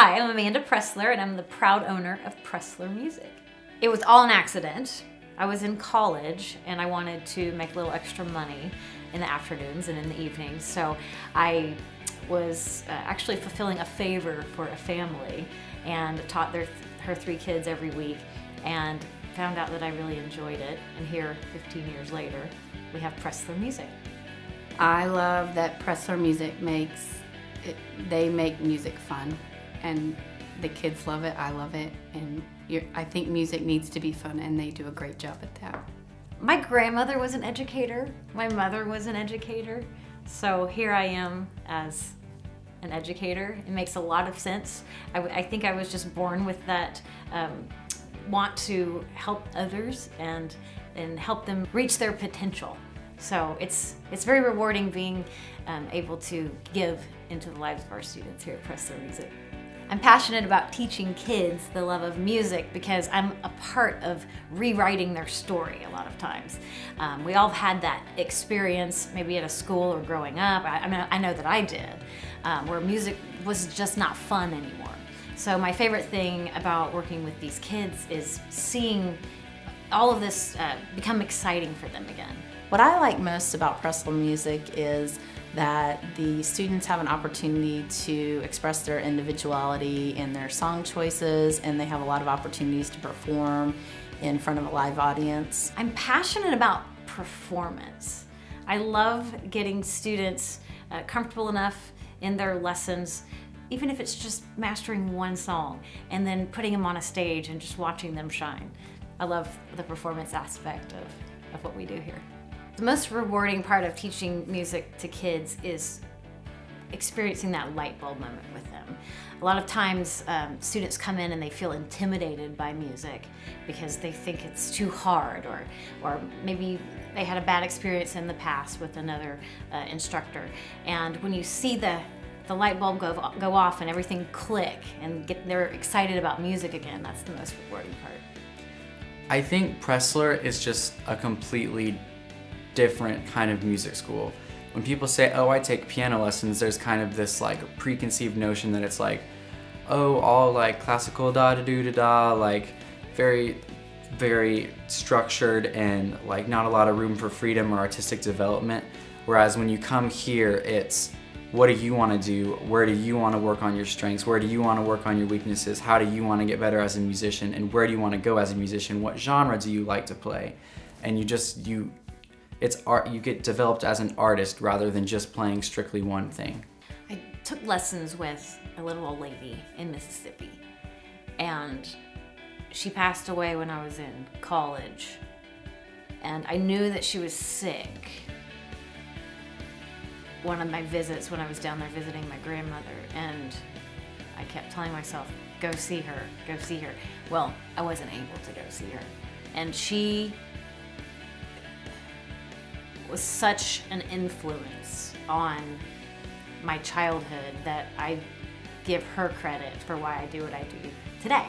Hi, I'm Amanda Pressler, and I'm the proud owner of Pressler Music. It was all an accident. I was in college and I wanted to make a little extra money in the afternoons and in the evenings, so I was uh, actually fulfilling a favor for a family and taught their, her three kids every week and found out that I really enjoyed it. And here, 15 years later, we have Pressler Music. I love that Pressler Music makes it, they make music fun and the kids love it, I love it, and I think music needs to be fun, and they do a great job at that. My grandmother was an educator, my mother was an educator, so here I am as an educator. It makes a lot of sense. I, I think I was just born with that um, want to help others and, and help them reach their potential. So it's, it's very rewarding being um, able to give into the lives of our students here at Pressler Music. I'm passionate about teaching kids the love of music because I'm a part of rewriting their story a lot of times. Um, we all have had that experience, maybe at a school or growing up. I, I mean, I know that I did, um, where music was just not fun anymore. So my favorite thing about working with these kids is seeing all of this uh, become exciting for them again. What I like most about Pressler Music is that the students have an opportunity to express their individuality in their song choices and they have a lot of opportunities to perform in front of a live audience. I'm passionate about performance. I love getting students uh, comfortable enough in their lessons even if it's just mastering one song and then putting them on a stage and just watching them shine. I love the performance aspect of, of what we do here. The most rewarding part of teaching music to kids is experiencing that light bulb moment with them. A lot of times um, students come in and they feel intimidated by music because they think it's too hard or, or maybe they had a bad experience in the past with another uh, instructor. And when you see the, the light bulb go, go off and everything click and get, they're excited about music again, that's the most rewarding part. I think Pressler is just a completely different kind of music school. When people say, oh, I take piano lessons, there's kind of this like preconceived notion that it's like, oh, all like classical da da do da da, like very, very structured and like not a lot of room for freedom or artistic development. Whereas when you come here, it's what do you want to do? Where do you want to work on your strengths? Where do you want to work on your weaknesses? How do you want to get better as a musician? And where do you want to go as a musician? What genre do you like to play? And you just, you it's art you get developed as an artist rather than just playing strictly one thing. I took lessons with a little old lady in Mississippi and she passed away when I was in college and I knew that she was sick one of my visits when I was down there visiting my grandmother and I kept telling myself go see her go see her well I wasn't able to go see her and she was such an influence on my childhood that I give her credit for why I do what I do today,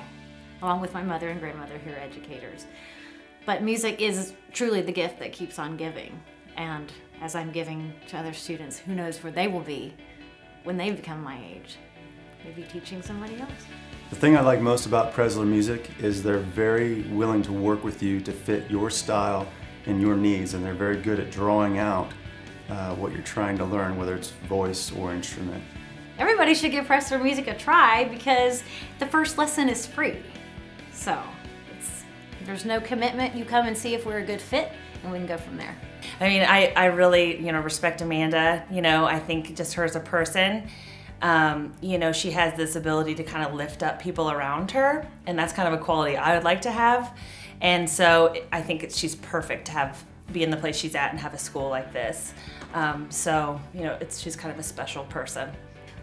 along with my mother and grandmother who are educators. But music is truly the gift that keeps on giving. And as I'm giving to other students, who knows where they will be when they become my age. Maybe teaching somebody else. The thing I like most about Pressler Music is they're very willing to work with you to fit your style and your needs, and they're very good at drawing out uh, what you're trying to learn, whether it's voice or instrument. Everybody should give Pressler Music a try because the first lesson is free. So there's no commitment. You come and see if we're a good fit, and we can go from there. I mean, I, I really, you know, respect Amanda. You know, I think just her as a person. Um, you know, she has this ability to kind of lift up people around her, and that's kind of a quality I would like to have. And so I think she's perfect to have be in the place she's at and have a school like this. Um, so you know, it's she's kind of a special person.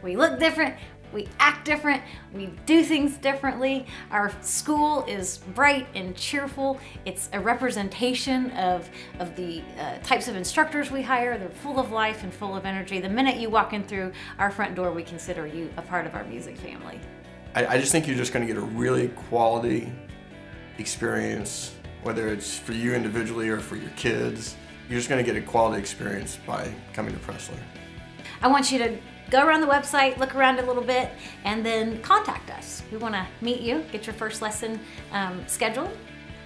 We look different. We act different, we do things differently. Our school is bright and cheerful. It's a representation of, of the uh, types of instructors we hire. They're full of life and full of energy. The minute you walk in through our front door, we consider you a part of our music family. I, I just think you're just gonna get a really quality experience, whether it's for you individually or for your kids. You're just going to get a quality experience by coming to Pressler. I want you to go around the website, look around a little bit, and then contact us. We want to meet you, get your first lesson um, scheduled,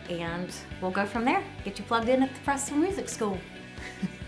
and we'll go from there. Get you plugged in at the Preston Music School.